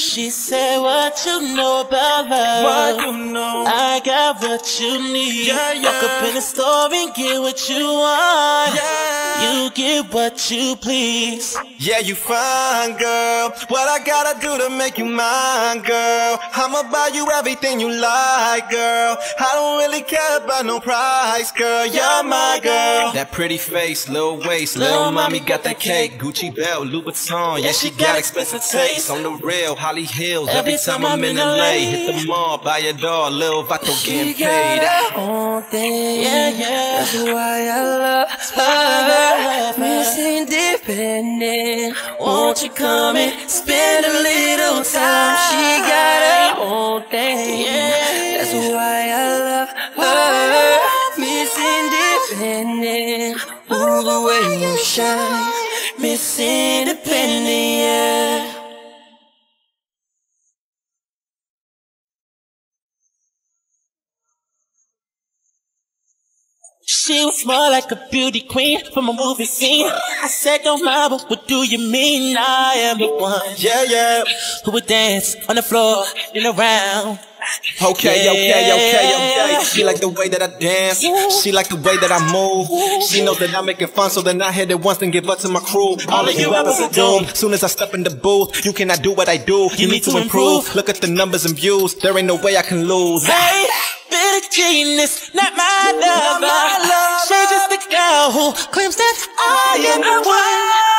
She said, What you know about love? What you know? I got what you need. Yeah, yeah. Walk up in the store and get what you want. Yeah. You get what you please. Yeah, you fine, girl. What I gotta do to make you mine, girl? I'ma buy you everything you like, girl. I don't really care about no price, girl. You're my girl. That pretty face, little waist, little mommy got that cake. Gucci belt, Louis Vuitton, yeah, she got expensive taste. On the real, Holly Hills, every time I'm in LA. Hit the mall, buy a doll, Lil Vato getting paid. Thing. Yeah, yeah. That's why I love her. Miss Independent. Won't you come and spend a little time? She got her own thing. That's why I love her. Miss Independent. Ooh, the way you shine. Miss Independent, yeah. She was more like a beauty queen from a movie scene. I said, Don't mind, but what do you mean? I am the one Yeah, yeah. who would dance on the floor and around. Okay, okay, okay, okay. She like the way that I dance. She like the way that I move. She knows that I'm making fun, so then I hit it once and give up to my crew. All of you rappers are doomed. Soon as I step in the booth, you cannot do what I do. You need to improve. Look at the numbers and views. There ain't no way I can lose. Hey, Billie Jean is, not my lover. She's just the girl who claims that I am the one.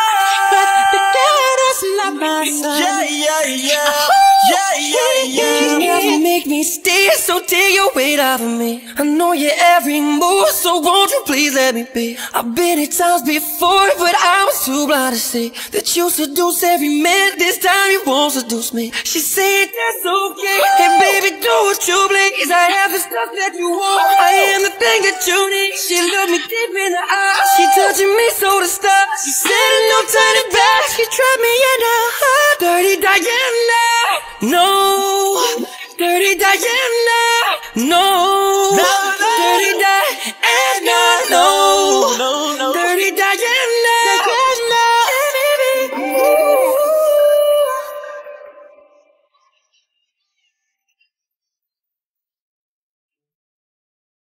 But the girl that's not my son. Yeah, yeah, oh, yeah. Yeah, yeah, yeah. You never make me stay, so take your weight off of me. I know your every move, so won't you please let me be? I've been at times before, but I was too blind to see that you seduce every man. This time you won't seduce me. She said that's okay, and baby do what you please. I have the stuff that you want. I am the thing that you need. She looked me deep in the. She touching me so to stop. She said no turning back. She trapped me in her heart. Dirty Diana. No, dirty Diana. No,